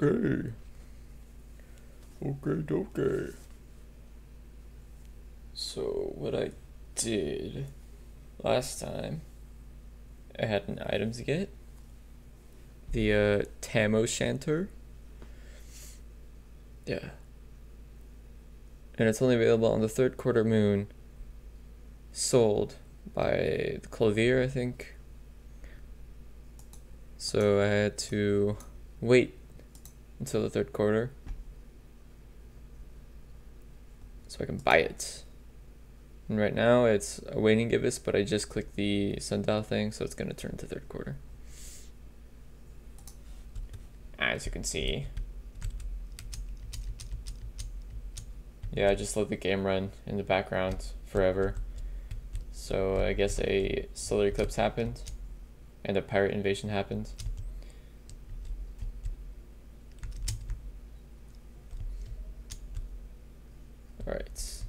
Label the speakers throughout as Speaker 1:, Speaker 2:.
Speaker 1: Okay. Okay, okay. So, what I did last time, I had an item to get. The uh, Tam O'Shanter. Yeah. And it's only available on the third quarter moon. Sold by the Clothier, I think. So I had to wait until the third quarter so I can buy it. And right now it's a awaiting Gibbous, but I just clicked the sundial thing, so it's gonna turn to third quarter. As you can see. Yeah, I just let the game run in the background forever. So I guess a solar eclipse happened and a pirate invasion happened. Alright.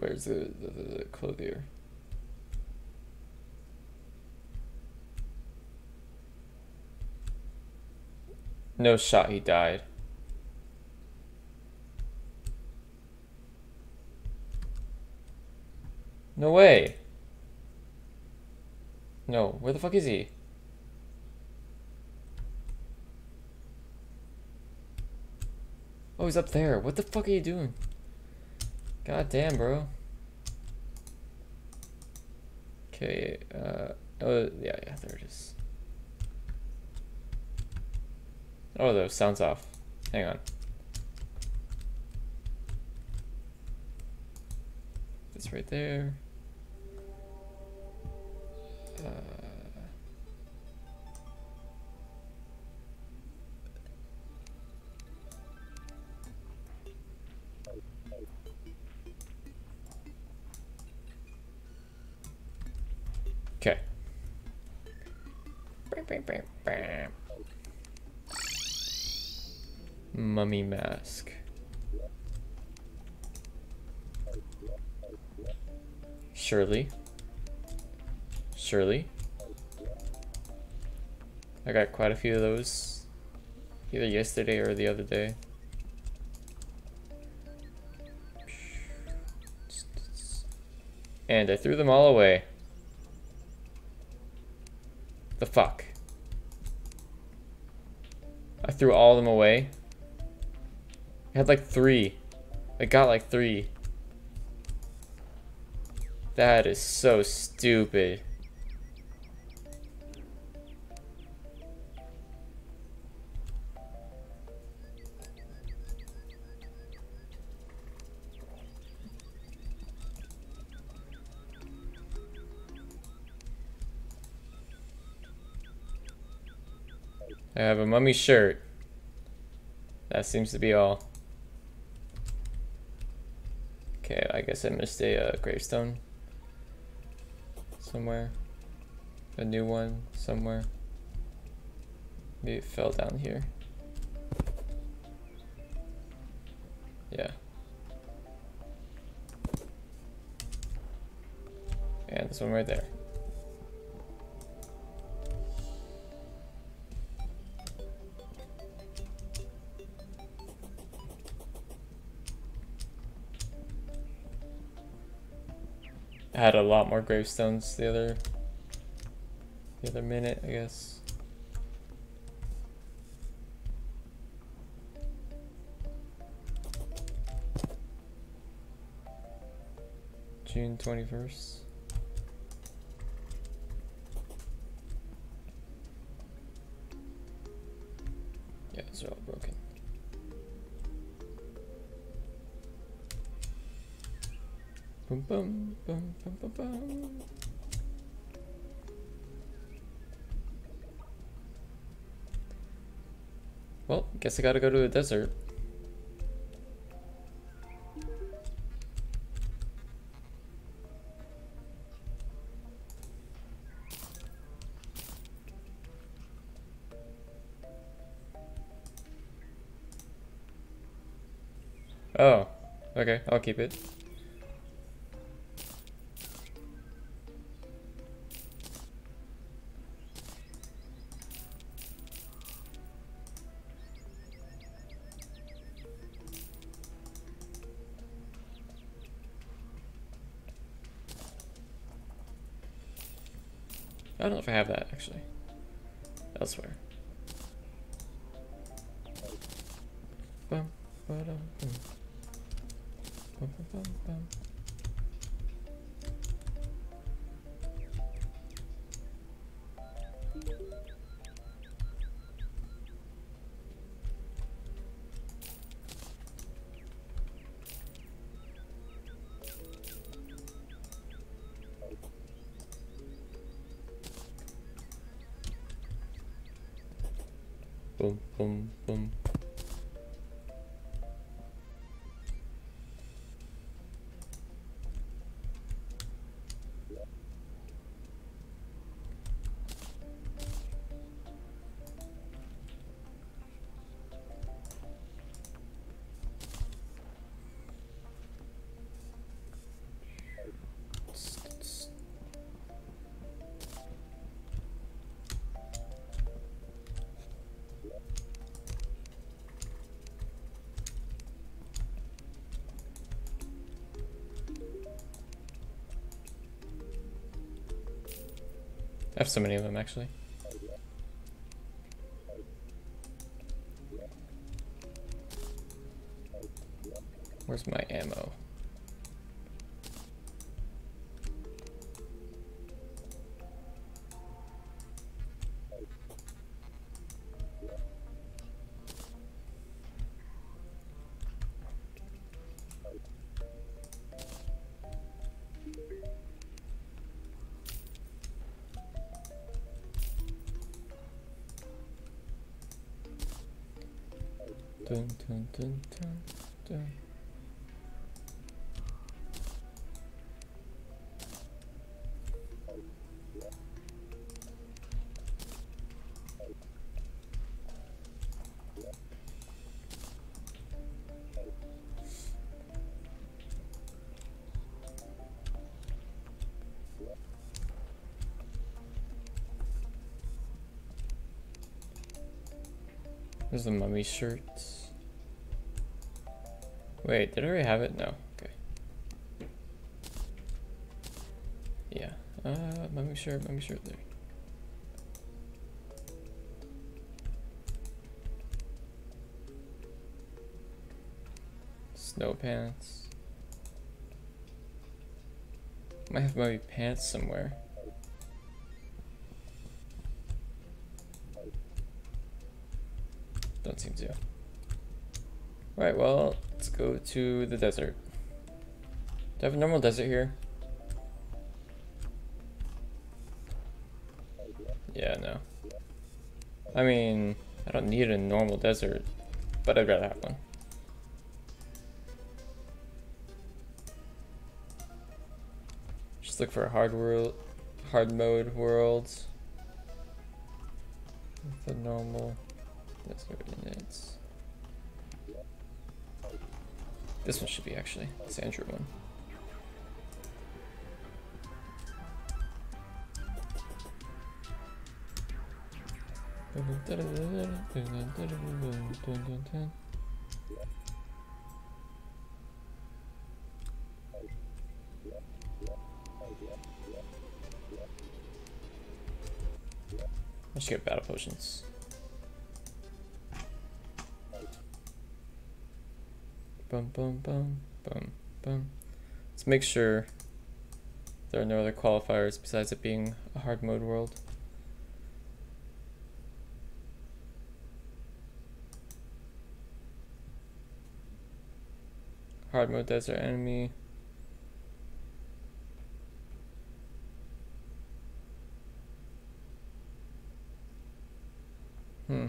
Speaker 1: Where's the, the, the clothier? No shot he died. No way. No, where the fuck is he? Oh, he's up there. What the fuck are you doing? God damn, bro. Okay, uh, oh, yeah, yeah, there it is. Oh, the sound's off. Hang on. It's right there. Uh, Mummy mask. Surely. Surely. I got quite a few of those. Either yesterday or the other day. And I threw them all away. The fuck? I threw all of them away. I had like three. I got like three. That is so stupid. I have a mummy shirt. That seems to be all. Okay, I guess I missed a uh, gravestone somewhere. A new one somewhere. Maybe it fell down here. Yeah. And this one right there. I had a lot more gravestones the other the other minute, I guess. June 21st. Yeah, it's all broken. Boom, boom, boom, boom, boom, boom. Well, guess I gotta go to the desert. Oh, okay, I'll keep it. I have that actually. Elsewhere. Bum, ba-dum, bum. Bum, bum, I have so many of them actually. Where's my ammo? Dun, dun, dun. There's the mummy shirts. Wait, did I already have it? No. Okay. Yeah. Uh, mummy shirt, mummy shirt there. Snow pants. Might have mummy pants somewhere. Don't seem to. Right, well, let's go to the desert. Do I have a normal desert here? Yeah, no. I mean, I don't need a normal desert, but I'd rather have one. Just look for a hard world, hard mode world. The normal. Desert units. This one should be actually, this Andrew one. I should get battle potions. Bum bum bum bum bum. Let's make sure there are no other qualifiers besides it being a hard mode world. Hard mode desert enemy. Hmm.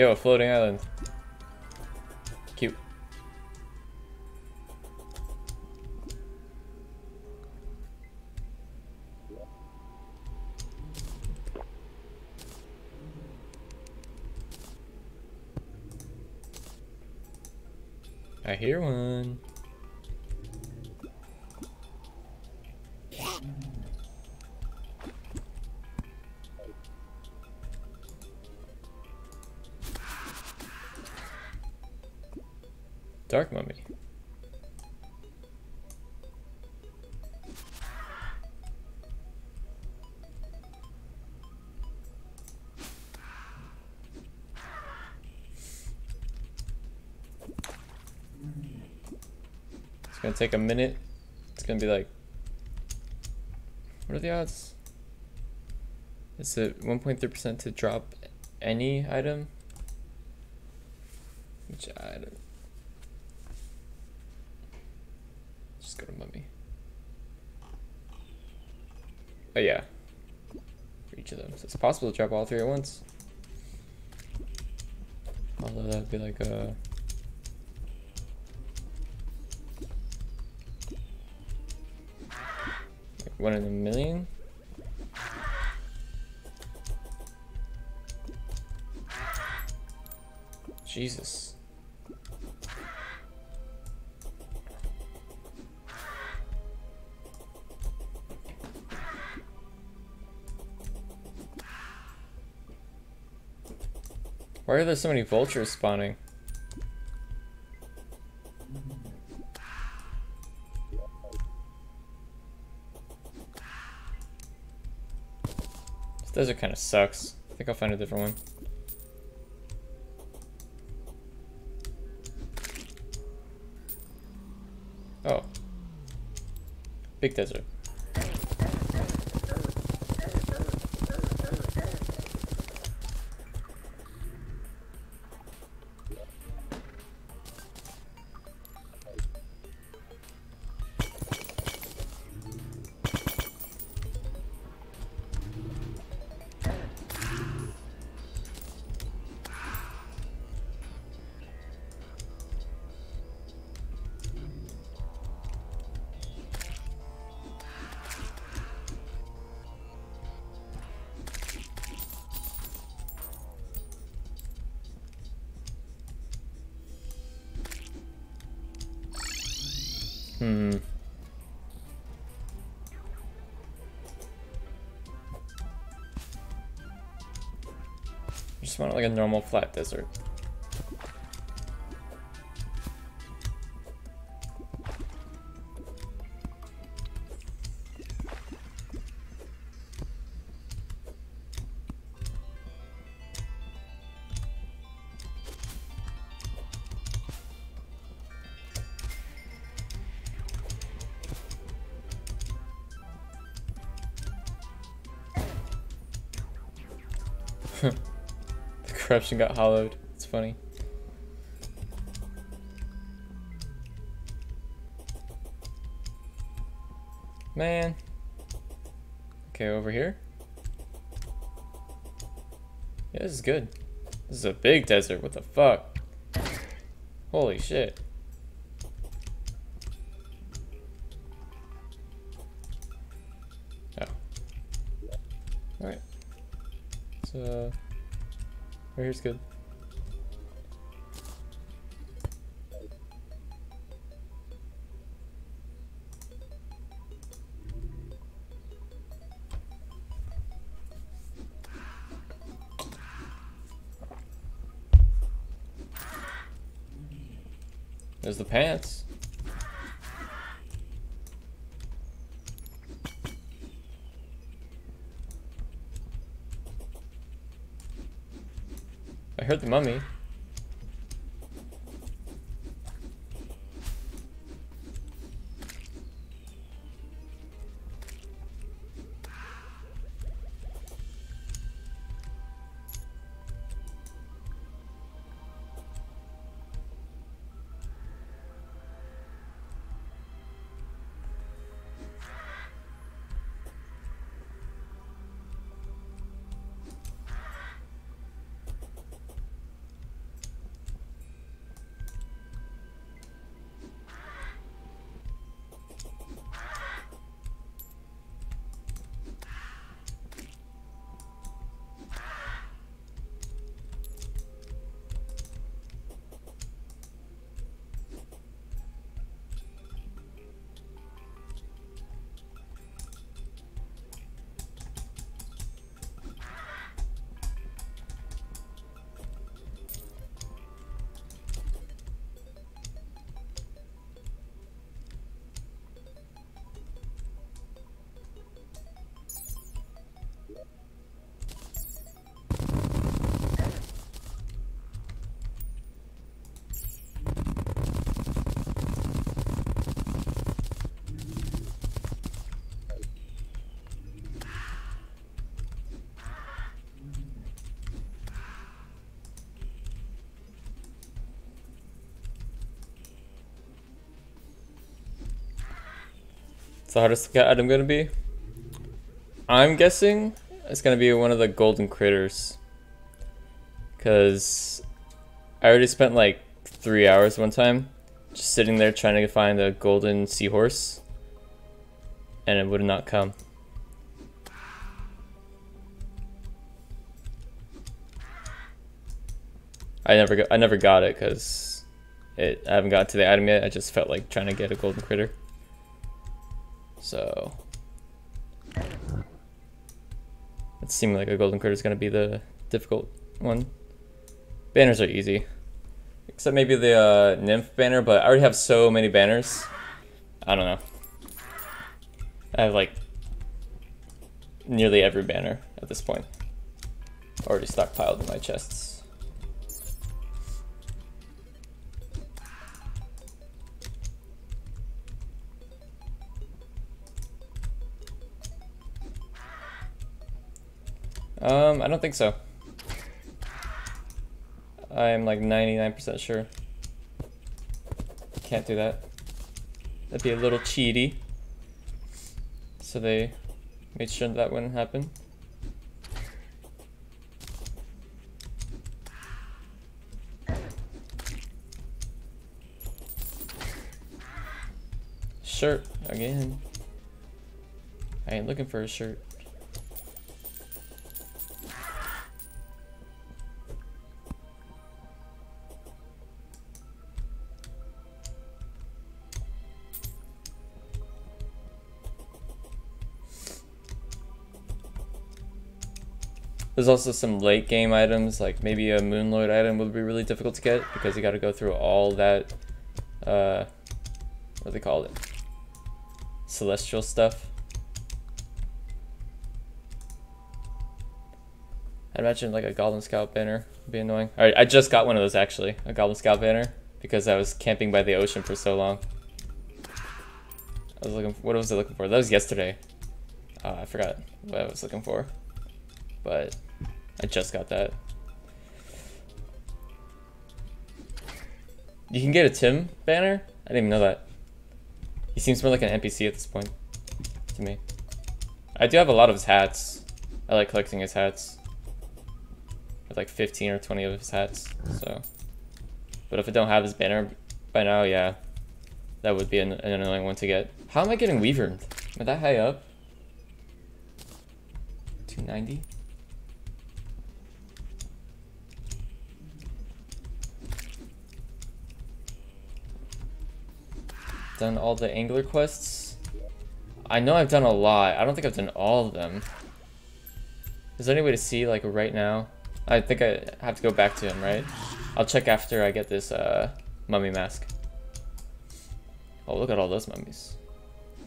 Speaker 1: Yo, floating island. Take a minute. It's gonna be like, what are the odds? Is it 1.3% to drop any item? Which item? Just go to mummy. Oh yeah. For each of them. So it's possible to drop all three at once. Although that'd be like a one in a million. Jesus. Why are there so many vultures spawning? Desert kind of sucks. I think I'll find a different one. Oh. Big desert. Like a normal flat desert. corruption got hollowed. It's funny. Man. Okay, over here. Yeah, this is good. This is a big desert. What the fuck? Holy shit. Right here's good. There's the pants. Heard the mummy. What's the hardest item gonna be? I'm guessing it's gonna be one of the golden critters. Cause I already spent like three hours one time just sitting there trying to find a golden seahorse and it would not come. I never got, I never got it because it I haven't got to the item yet. I just felt like trying to get a golden critter. So it seemed like a golden critter is gonna be the difficult one. Banners are easy, except maybe the uh, nymph banner. But I already have so many banners. I don't know. I have like nearly every banner at this point already stockpiled in my chests. Um, I don't think so. I'm like 99% sure. Can't do that. That'd be a little cheaty. So they made sure that wouldn't happen. Shirt, again. I ain't looking for a shirt. Also some late game items, like maybe a Moonlord item would be really difficult to get because you got to go through all that, uh, what do they call it? Celestial stuff. I imagine like a Goblin Scout banner would be annoying. Alright, I just got one of those actually, a Goblin Scout banner, because I was camping by the ocean for so long. I was looking, for, what was I looking for? That was yesterday. Uh, I forgot what I was looking for. But I just got that. You can get a Tim banner? I didn't even know that. He seems more like an NPC at this point, to me. I do have a lot of his hats. I like collecting his hats. Have like 15 or 20 of his hats, so. But if I don't have his banner by now, yeah. That would be an, an annoying one to get. How am I getting Wyvern? Am I that high up? 290? Done all the angler quests. I know I've done a lot. I don't think I've done all of them. Is there any way to see, like, right now? I think I have to go back to him, right? I'll check after I get this uh, mummy mask. Oh, look at all those mummies.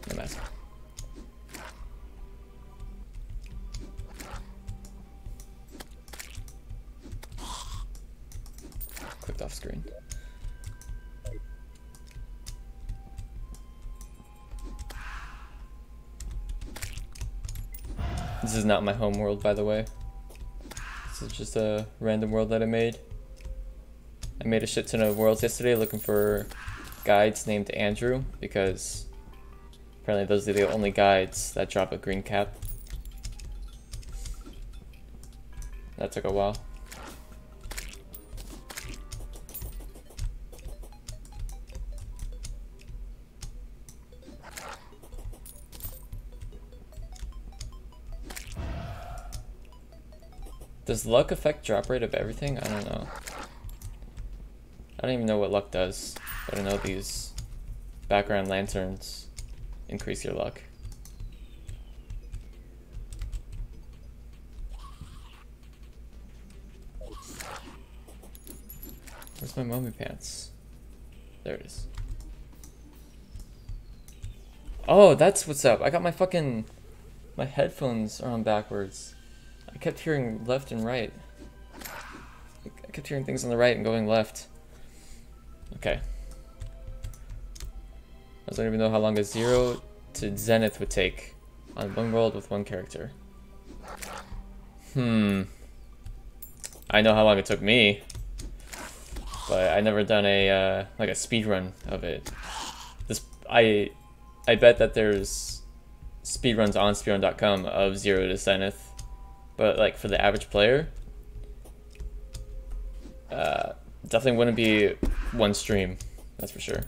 Speaker 1: The mask. Clicked off screen. This is not my home world, by the way. This is just a random world that I made. I made a shit ton of worlds yesterday looking for guides named Andrew because apparently those are the only guides that drop a green cap. That took a while. Does luck affect drop rate of everything? I don't know. I don't even know what luck does, I know these background lanterns increase your luck. Where's my mummy pants? There it is. Oh, that's what's up. I got my fucking... My headphones are on backwards. I kept hearing left and right. I kept hearing things on the right and going left. Okay. I don't even know how long a zero to zenith would take on one world with one character. Hmm. I know how long it took me, but I never done a uh, like a speed run of it. This I I bet that there's speedruns on speedrun.com of zero to Zenith, but like for the average player, uh, definitely wouldn't be one stream. That's for sure.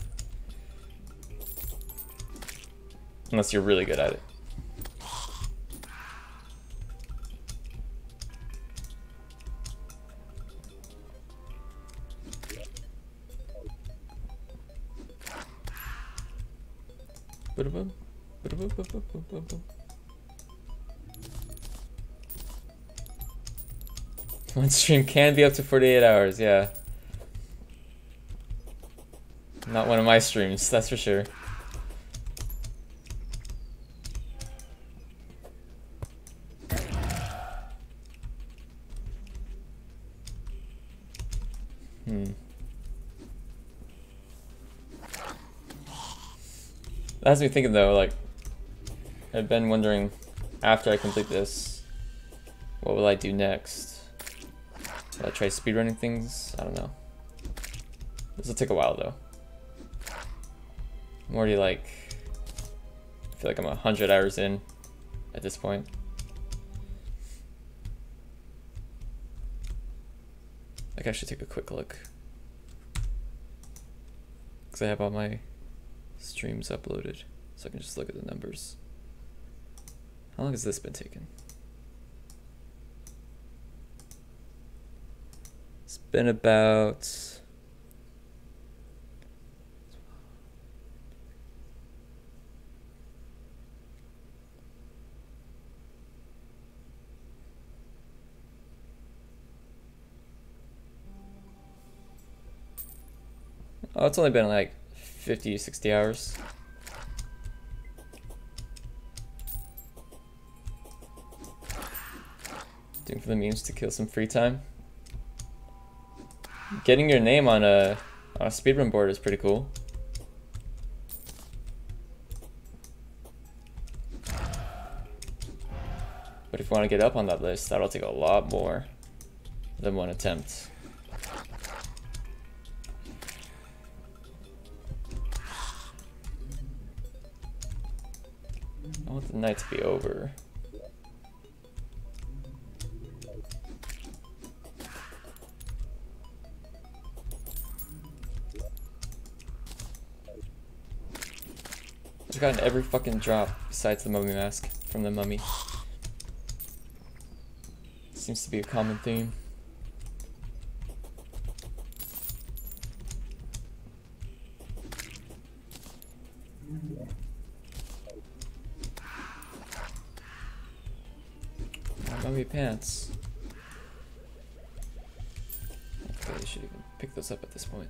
Speaker 1: Unless you're really good at it. One stream can be up to 48 hours, yeah. Not one of my streams, that's for sure. Hmm. That has me thinking though, like, I've been wondering, after I complete this, what will I do next? Will I try speedrunning things? I don't know. This will take a while though. I'm already like, I feel like I'm 100 hours in at this point. Like I should take a quick look. Because I have all my streams uploaded, so I can just look at the numbers. How long has this been taking? Been about Oh, it's only been like 50, 60 hours. Doing for the memes to kill some free time. Getting your name on a, on a speedrun board is pretty cool. But if you want to get up on that list, that'll take a lot more than one attempt. I want the night to be over. I've gotten every fucking drop besides the mummy mask from the mummy. Seems to be a common theme. Mummy pants. Okay, I should even pick those up at this point.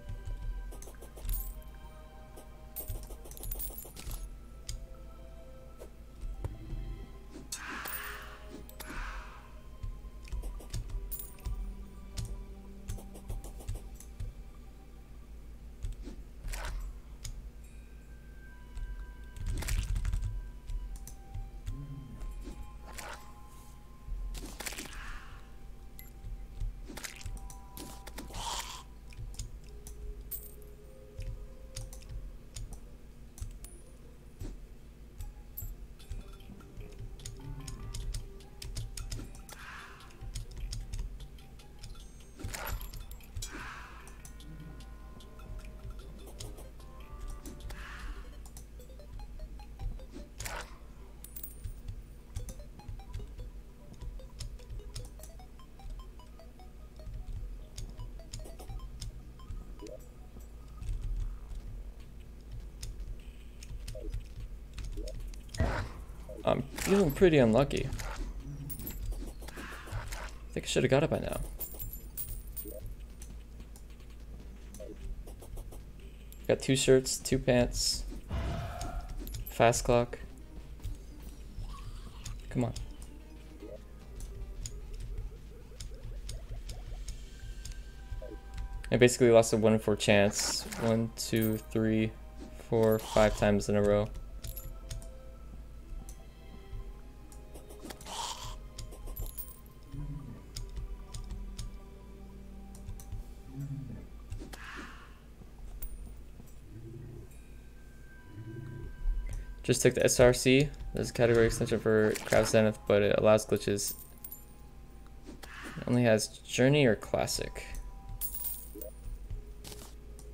Speaker 1: I'm feeling pretty unlucky. I think I should have got it by now. Got two shirts, two pants, fast clock. Come on. I basically lost a 1 in 4 chance. One, two, three, four, five times in a row. Just took the SRC. There's a category extension for Craft Zenith, but it allows glitches. It only has Journey or Classic.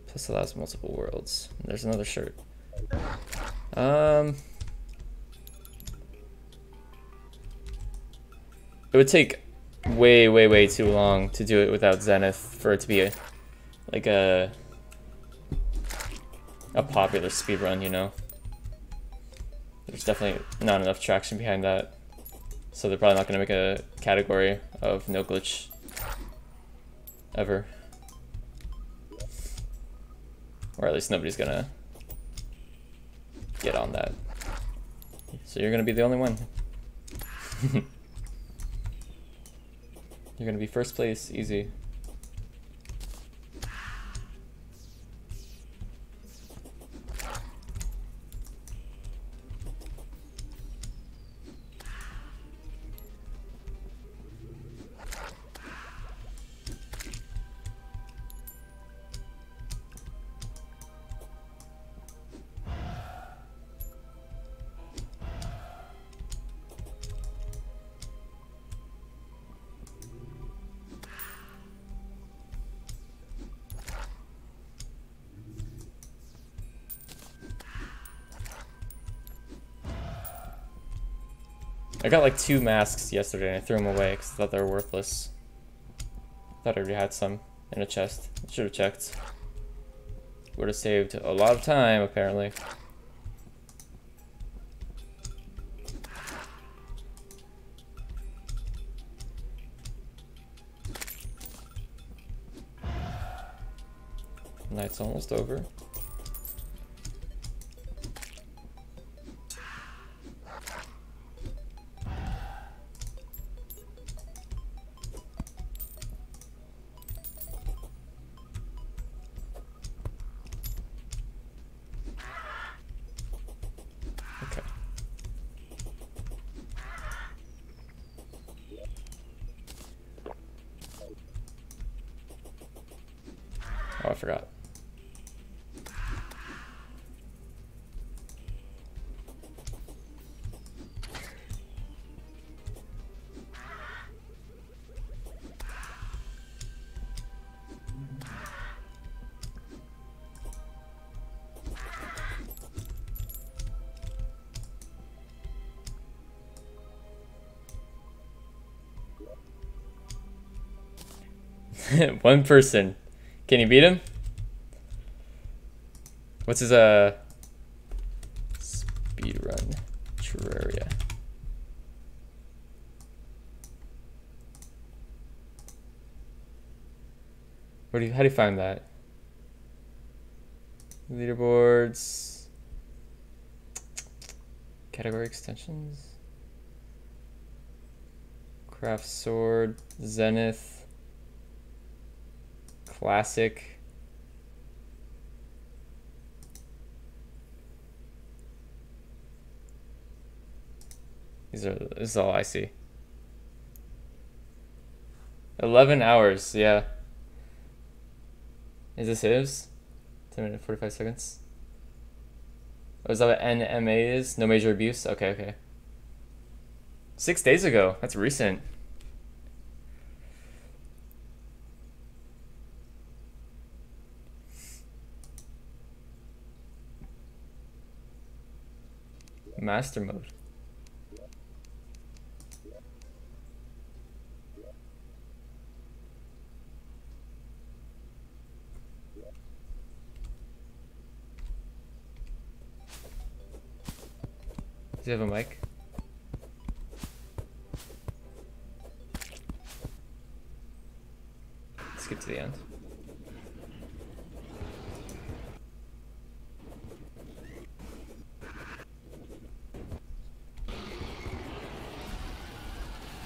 Speaker 1: Plus allows multiple worlds. There's another shirt. Um, it would take way, way, way too long to do it without Zenith for it to be a, like a, a popular speedrun, you know? There's definitely not enough traction behind that. So they're probably not going to make a category of no glitch ever. Or at least nobody's going to get on that. So you're going to be the only one. you're going to be first place, easy. Got like two masks yesterday and I threw them away because I thought they were worthless. Thought I already had some in a chest. Should have checked. Would have saved a lot of time, apparently. Night's almost over. One person. Can you beat him? What's his uh speed run Terraria? Where do you, how do you find that? Leaderboards, category extensions, craft sword, zenith, classic. These are this is all I see. 11 hours, yeah. Is this his? 10 minutes 45 seconds. Oh, is that what NMA is? No major abuse? Okay, okay. Six days ago. That's recent. Master mode. Does he have a mic? Skip to the end.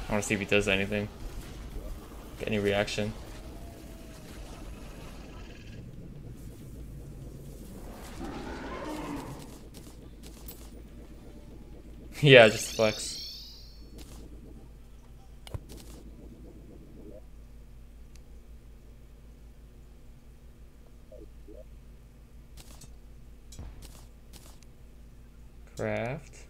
Speaker 1: I want to see if he does anything. Get any reaction. yeah, just flex. Craft.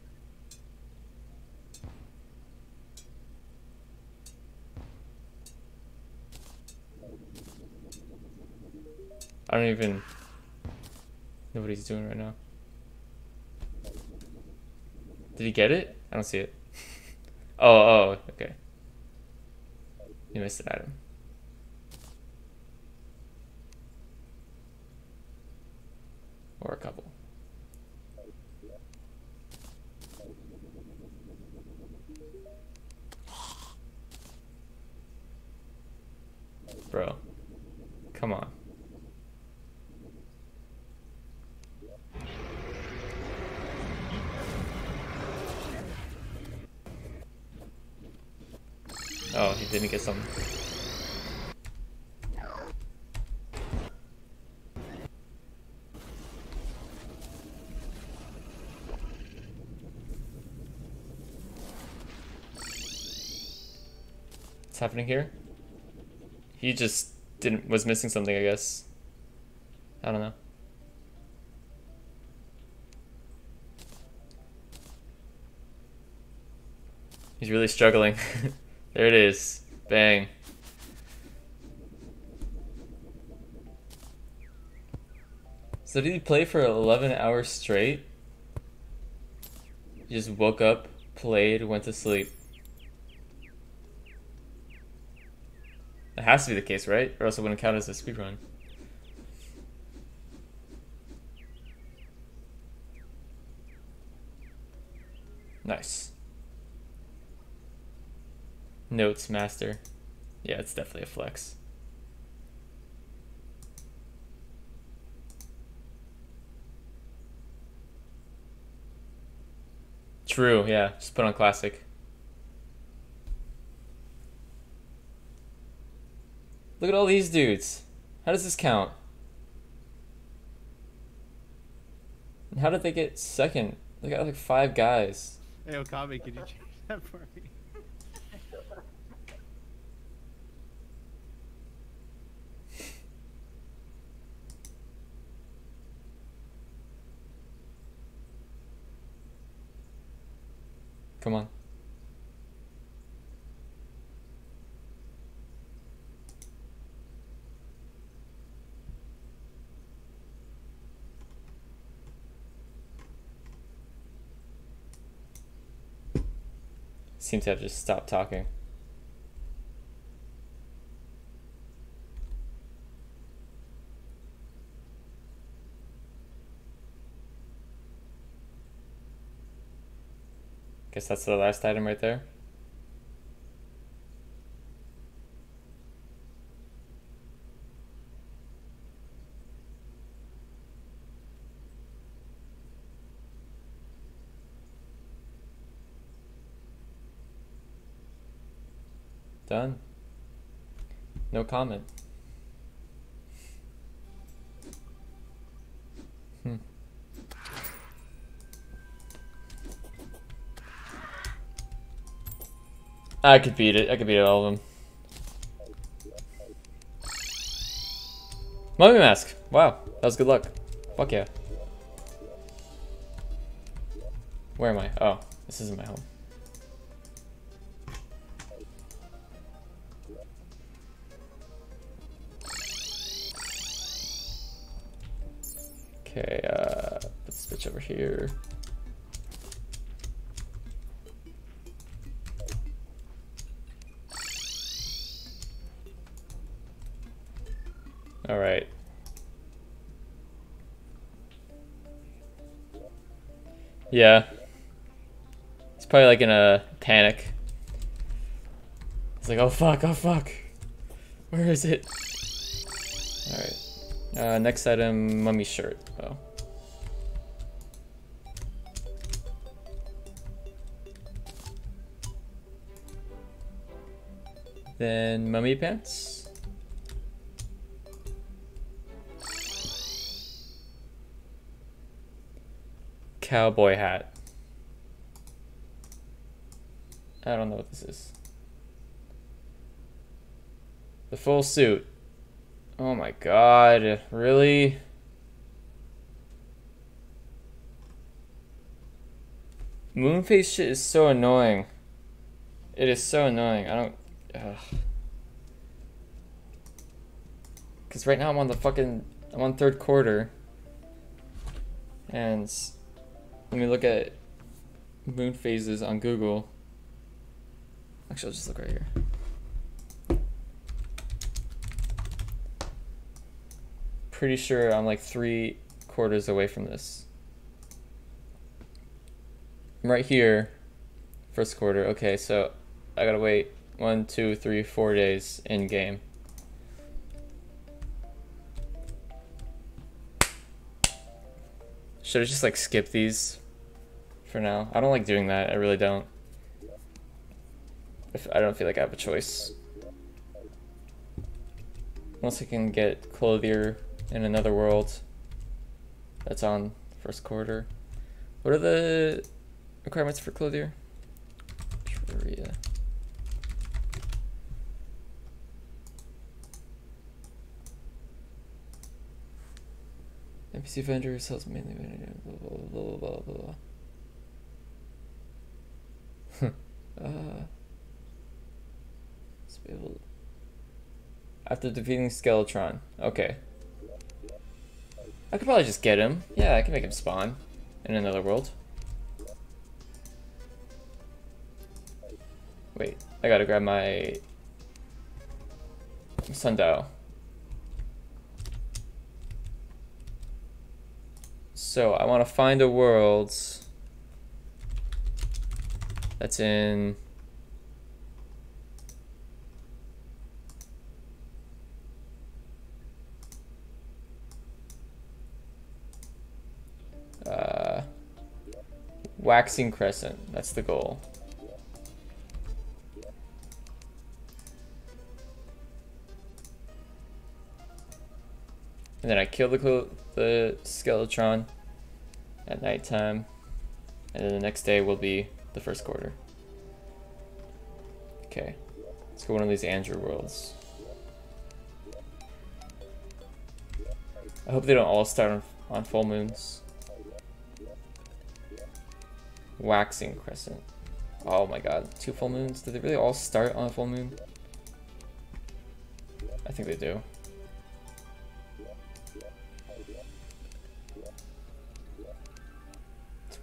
Speaker 1: I don't even know what he's doing right now. Did he get it? I don't see it. oh, oh, okay. You missed an item. Or a couple. Bro. Come on. He didn't get something. What's happening here? He just didn't was missing something, I guess. I don't know. He's really struggling. there it is. Bang. So did he play for 11 hours straight? He just woke up, played, went to sleep. That has to be the case, right? Or else it wouldn't count as a speedrun. Nice. Notes master. Yeah, it's definitely a flex. True, yeah. Just put on classic. Look at all these dudes. How does this count? And how did they get second? They got like five guys.
Speaker 2: Hey Okami, can you change that for me?
Speaker 1: Come on. Seems to have just stopped talking. Guess that's the last item right there. Done. No comment. I could beat it. I could beat all of them. Mummy mask. Wow, that was good luck. Fuck yeah. Where am I? Oh, this isn't my home. Okay, uh, let's switch over here. All right. Yeah. It's probably like in a panic. It's like, oh fuck, oh fuck. Where is it? Alright. Uh, next item, mummy shirt. Oh. Then mummy pants. Cowboy hat. I don't know what this is. The full suit. Oh my god, really? Moon phase shit is so annoying. It is so annoying. I don't. Because right now I'm on the fucking. I'm on third quarter. And let me look at moon phases on Google. Actually, I'll just look right here. Pretty sure I'm like three quarters away from this. I'm right here, first quarter. Okay, so I gotta wait one, two, three, four days in game. Should I just like skip these for now? I don't like doing that. I really don't. If I don't feel like I have a choice. Unless I can get Clothier in another world. That's on first quarter. What are the requirements for Clothier? NPC vendor sells mainly blah blah blah blah blah blah. uh, able after defeating Skeletron. Okay. I could probably just get him. Yeah, I can make him spawn in another world. Wait, I gotta grab my sundial. So I want to find a world that's in uh, waxing crescent. That's the goal. And then I kill the, the Skeletron at nighttime. And then the next day will be the first quarter. Okay. Let's go one of these Andrew worlds. I hope they don't all start on, on full moons. Waxing crescent. Oh my god, two full moons? Did they really all start on a full moon? I think they do.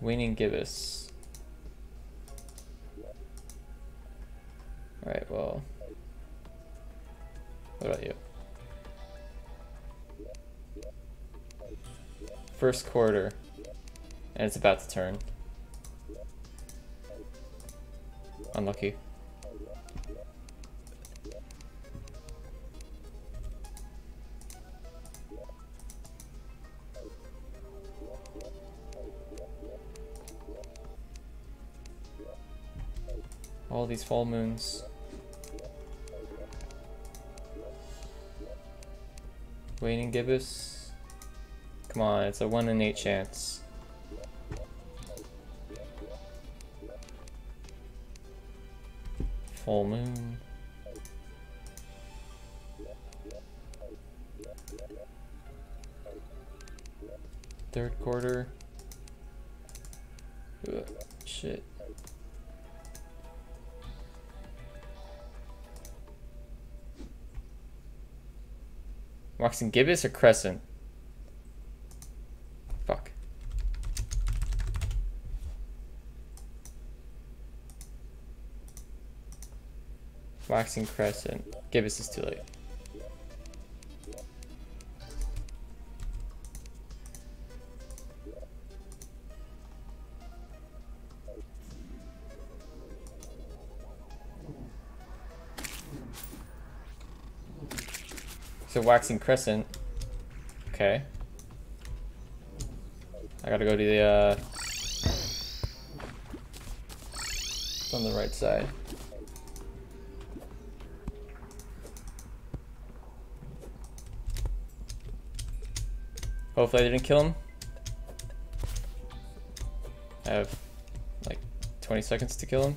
Speaker 1: Waning gibbous. Alright, well. What about you? First quarter. And it's about to turn. Unlucky. All these full moons. Waning gibbous. Come on, it's a 1 in 8 chance. Full moon. Third quarter. Ugh, shit. Waxing gibbous or crescent? Fuck. Waxing crescent. Gibbous is too late. So waxing crescent. Okay. I gotta go to the uh it's on the right side. Hopefully I didn't kill him. I have like 20 seconds to kill him.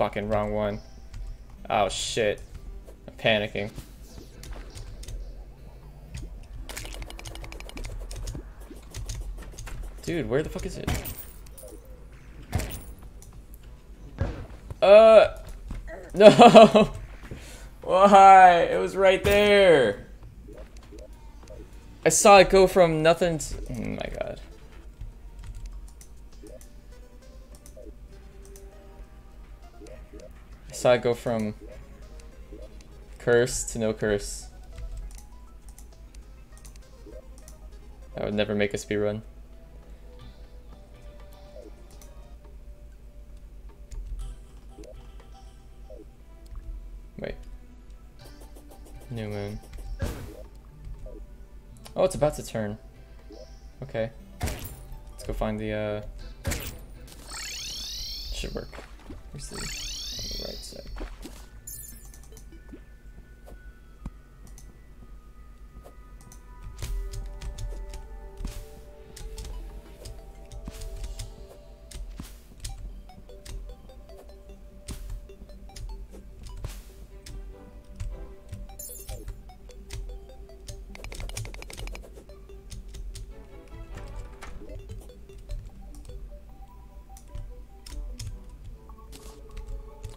Speaker 1: Fucking wrong one. Oh shit. I'm panicking. Dude, where the fuck is it? Uh, no. Why? It was right there. I saw it go from nothing to... Hmm. I saw it go from curse to no curse. I would never make a speed run. Wait. New moon. Oh, it's about to turn. Okay. Let's go find the, uh... Should work. Where's the... On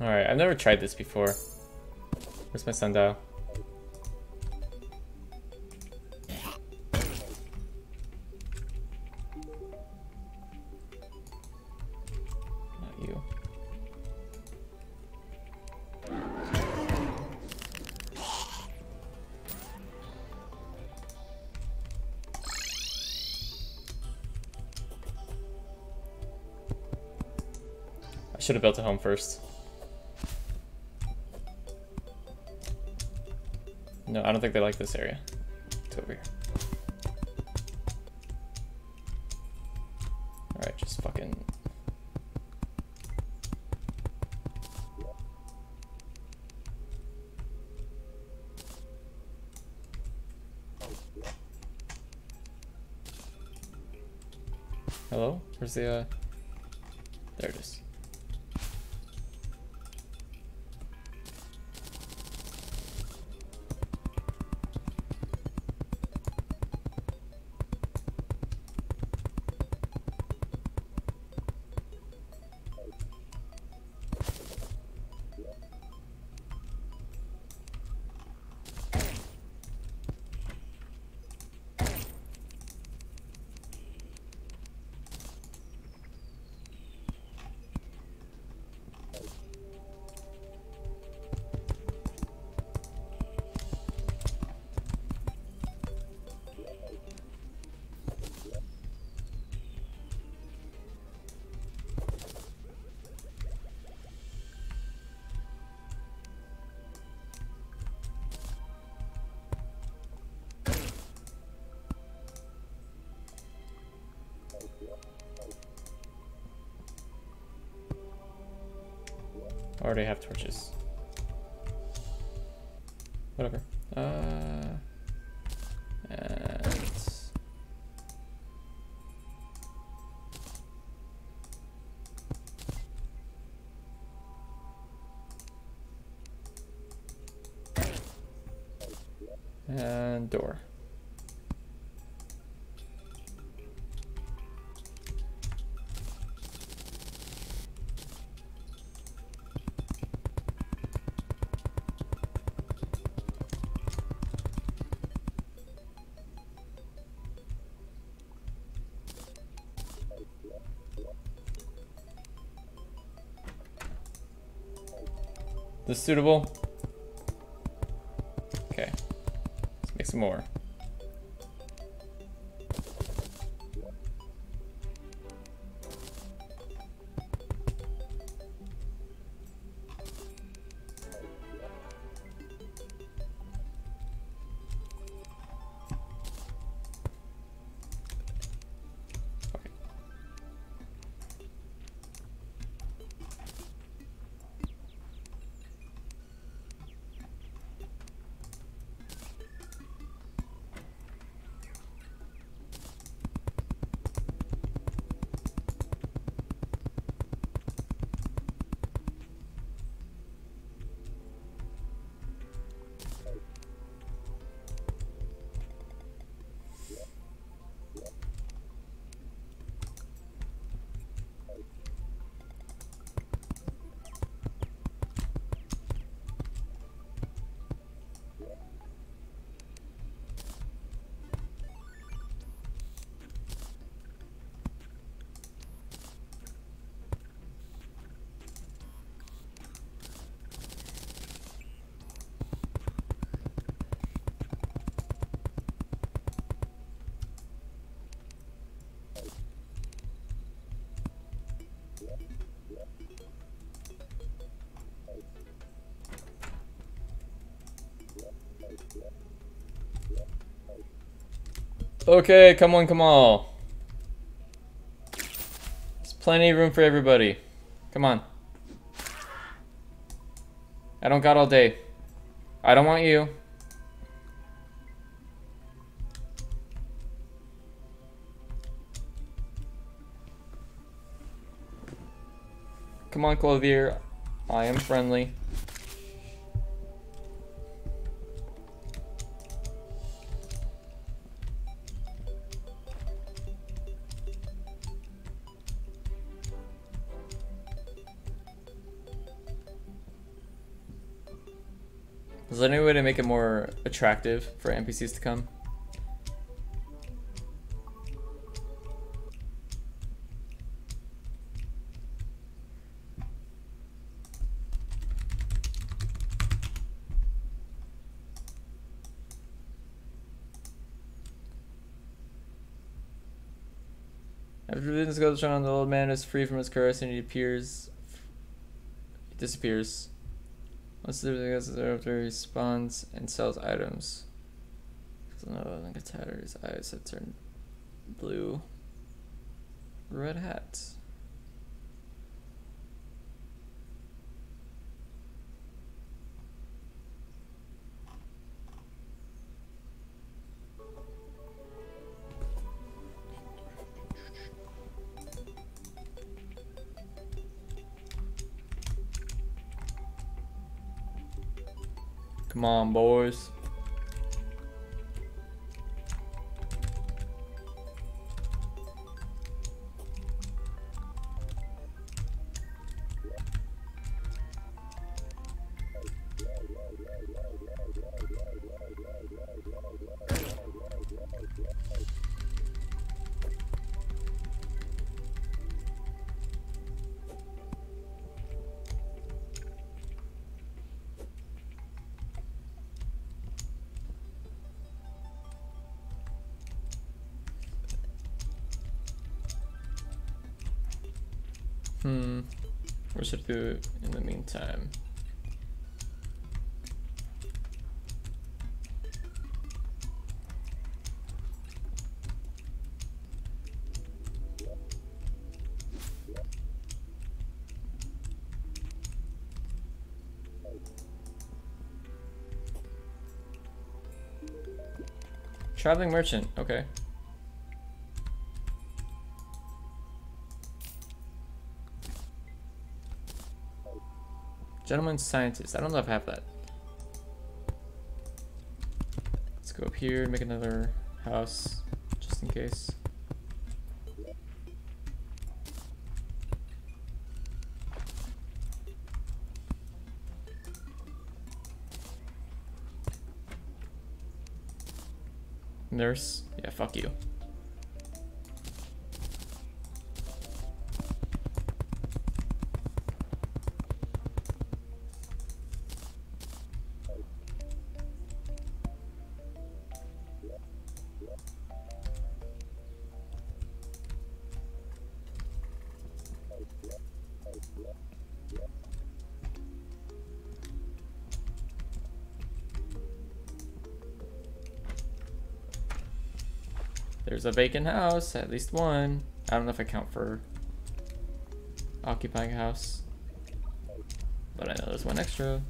Speaker 1: Alright, I've never tried this before. Where's my sundial? Not you. I should have built a home first. No, I don't think they like this area. It's over here. Alright, just fucking... Hello? Where's the, uh... already have torches. Whatever. Uh, suitable? Okay. Let's make some more. Okay, come on, come on. There's plenty of room for everybody. Come on. I don't got all day. I don't want you. Come on, Clothier. I am friendly. Make it more attractive for NPCs to come? After business goes on, the old man is free from his curse and he appears. He disappears. Once the after he spawns and sells items. So no one gets tattered, his eyes have turned blue. Red hat. Come on, boys. Do in the meantime? Traveling merchant, okay. Gentleman scientist. I don't know if I have that. Let's go up here, and make another house, just in case. Nurse? Yeah, fuck you. There's a vacant house, at least one. I don't know if I count for occupying a house. But I know there's one extra.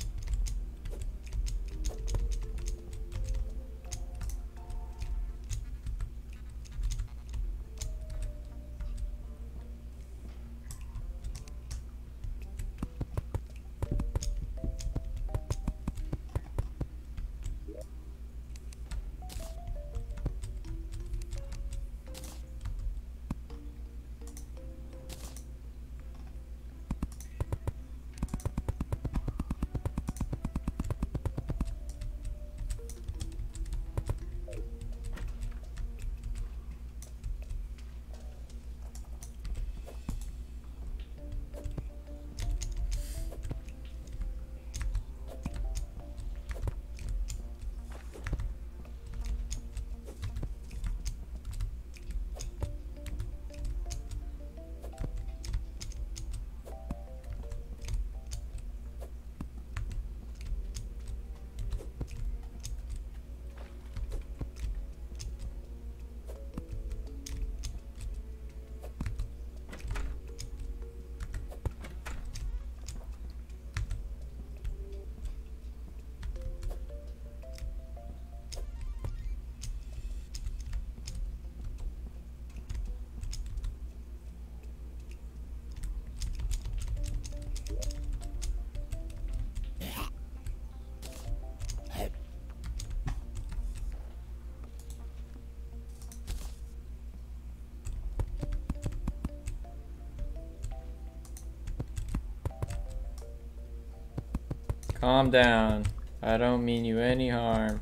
Speaker 1: Calm down. I don't mean you any harm.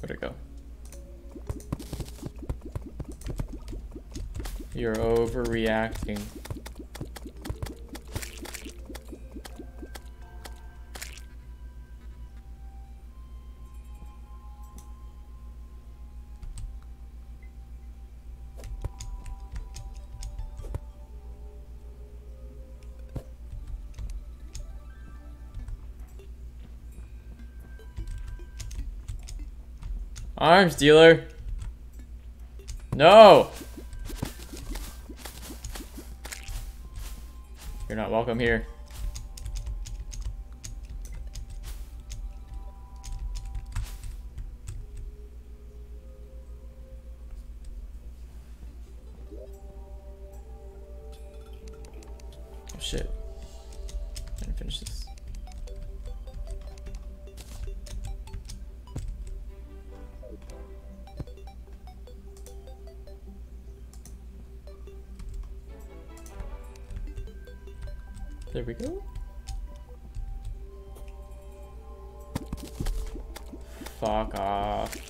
Speaker 1: Where'd it go? You're overreacting. Arms dealer. No. You're not welcome here. Fuck off.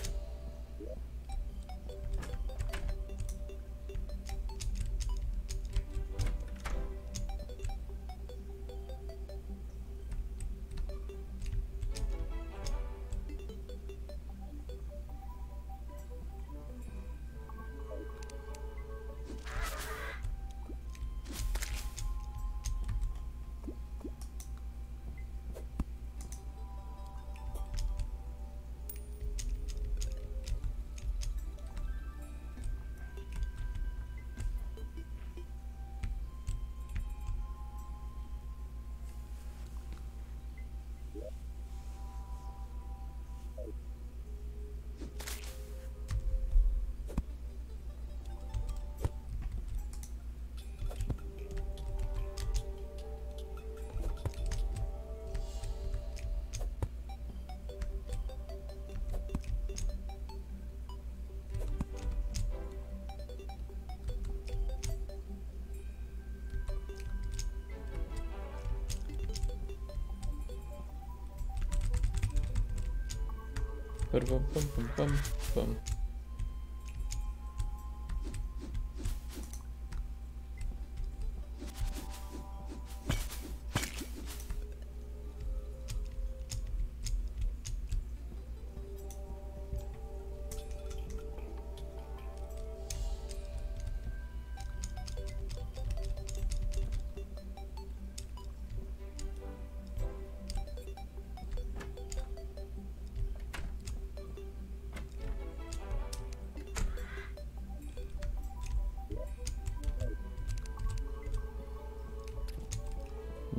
Speaker 1: Bum, bum, bum, bum,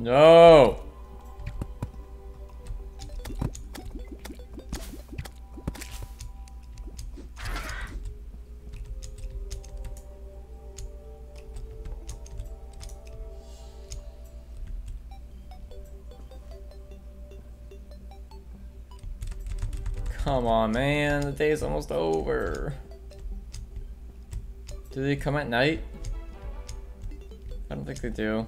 Speaker 1: No. Come on, man. The day's almost over. Do they come at night? I don't think they do.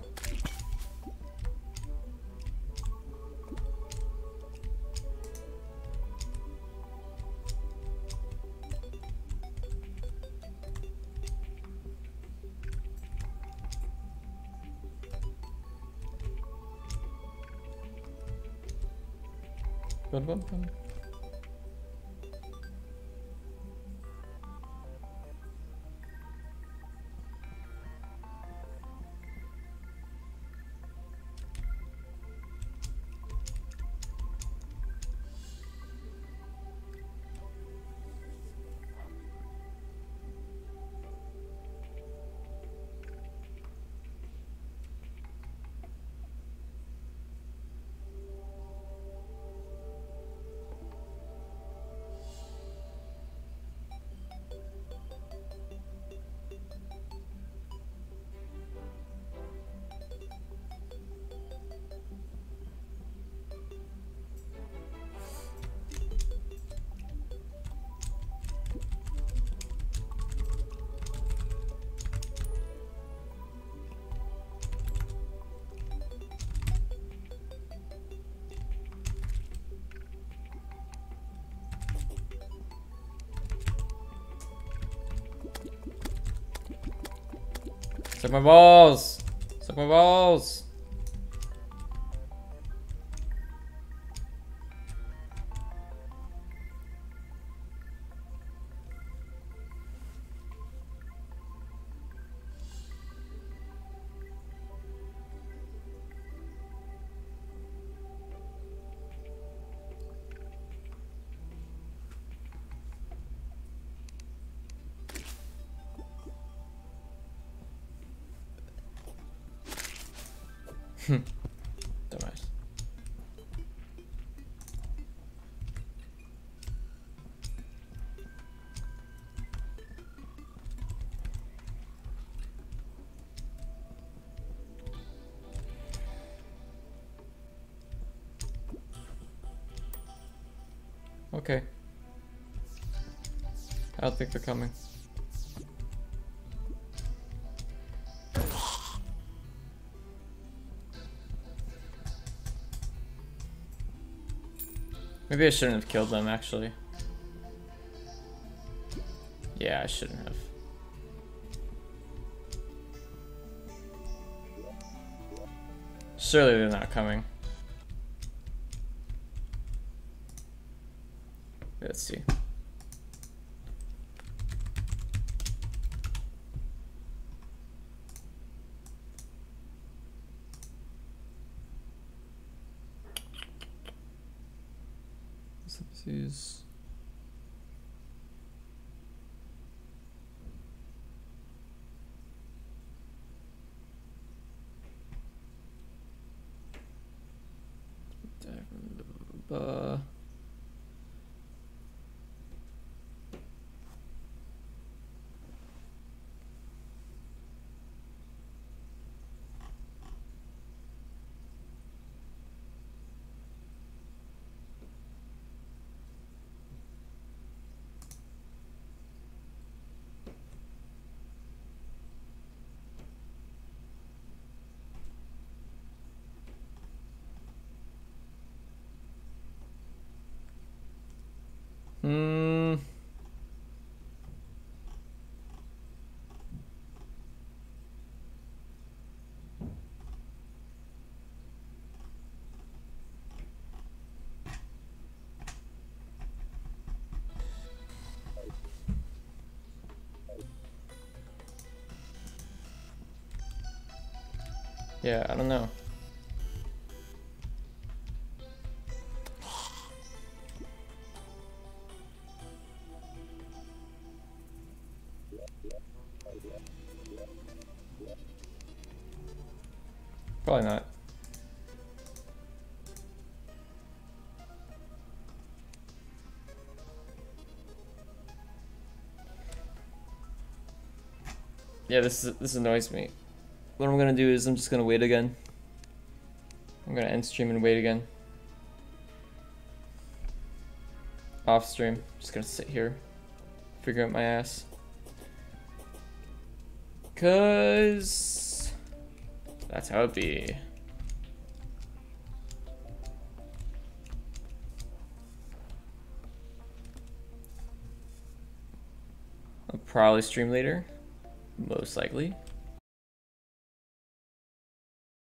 Speaker 1: Bum, Suck my balls! Suck my balls! They're coming. Maybe I shouldn't have killed them, actually. Yeah, I shouldn't have. Surely they're not coming. Let's see. Subspecies. Uh, Hmm. Yeah, I don't know. Probably not. Yeah, this is, this annoys me. What I'm gonna do is I'm just gonna wait again. I'm gonna end stream and wait again. Off stream. Just gonna sit here. Figure out my ass. Cause that's how it be. I'll probably stream later. Most likely.